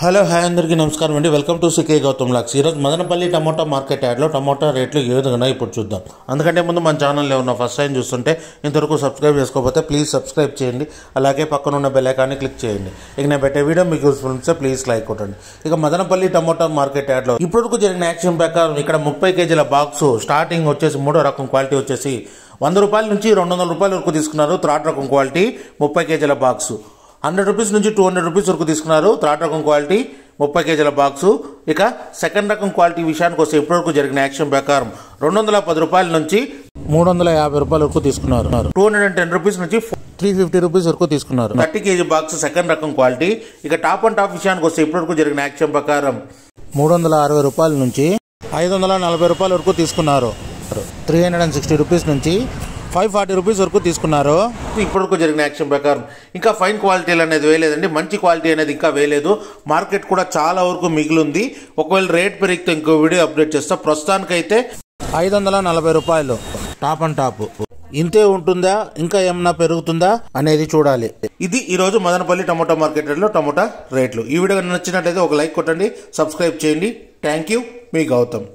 Hello hi అందరికీ నమస్కారం అండి. వెల్కమ్ టు సికే గౌతమ్ లాక్స్. ఈరోజు మదనపల్లి టమోటా మార్కెట్ యాడ్లో టమోటా రేట్లు ఏ విధంగా ఇప్పుడు చూద్దాం. అందుకంటే ముందు మన ఛానల్ ఉన్న ఫస్ట్ టైం చూస్తుంటే ఇంతవరకు సబ్స్క్రైబ్ చేసుకోకపోతే ప్లీజ్ సబ్స్క్రైబ్ చేయండి. అలాగే పక్కన ఉన్న బెల్లైకాన్ని క్లిక్ చేయండి. ఇక నేను పెట్టే వీడియో మీకు యూస్ఫుల్ ఉంటే ప్లీజ్ లైక్ కొట్టండి. ఇక మదనపల్లి టమోటా మార్కెట్ యాడ్లో ఇప్పటివరకు జరిగిన యాక్షన్ ప్రకారం ఇక్కడ ముప్పై కేజీల బాక్స్ స్టార్టింగ్ వచ్చేసి మూడో రకం క్వాలిటీ వచ్చేసి వంద రూపాయల నుంచి రెండు వందల రూపాయల వరకు తీసుకున్నారు. థర్డ్ రకం క్వాలిటీ ముప్పై కేజీల బాక్సు హండ్రెడ్ రూపీస్ నుంచి టూ హండ్రెడ్ రూపీస్ వరకు తీసుకున్నారు. థర్డ్ రకం క్వాలిటీ ముప్పై కేజీల బాక్సు. ఇక సెకండ్ రకం క్వాలిటీ విషయానికి వస్తే ఇప్పటివరకు జరిగిన యాక్షన్ ప్రకారం రెండు వందల పది రూపాయల నుంచి మూడు వందల యాభై రూపాయల వరకు తీసుకున్నారు. Two hundred and ten rupees నుంచి త్రీ ఫిఫ్టీ రూపీస్ వరకు తీసుకున్నారు. థర్టీ కేజీ బాక్స్ సెకండ్ రకం క్వాలిటీ. ఇక టాప్ అండ్ టాప్ విషయానికి వస్తే ఇప్పటివరకు జరిగిన యాక్షన్ ప్రకారం మూడు వందల అరవై రూపాయల నుంచి ఐదు వందల నలభై రూపాయల వరకు తీసుకున్నారు. Three hundred and sixty rupees నుంచి ఫైవ్ ఫార్టీ రూపీస్ వరకు తీసుకున్నారు. ఇప్పటివరకు జరిగిన యాక్షన్ ప్రకారం ఇంకా ఫైన్ క్వాలిటీలు అనేది వేయలేదండి. మంచి క్వాలిటీ అనేది ఇంకా వేయలేదు. మార్కెట్ కూడా చాలా వరకు మిగిలింది. ఒకవేళ రేట్ పెరిగితే ఇంకో వీడియో అప్డేట్ చేస్తా. ప్రస్తుతానికైతే ఐదు వందల నలభై రూపాయలు. Top and top. ఇంతే ఉంటుందా? ఇంకా ఏమన్నా పెరుగుతుందా? అనేది చూడాలి. ఇది ఈ రోజు మదనపల్లి టమోటా మార్కెట్లో టమోటా రేట్లు. ఈ వీడియో నచ్చినట్లయితే ఒక లైక్ కొట్టండి సబ్స్క్రైబ్ చేయండి. Thank you. మీ గౌతమ్.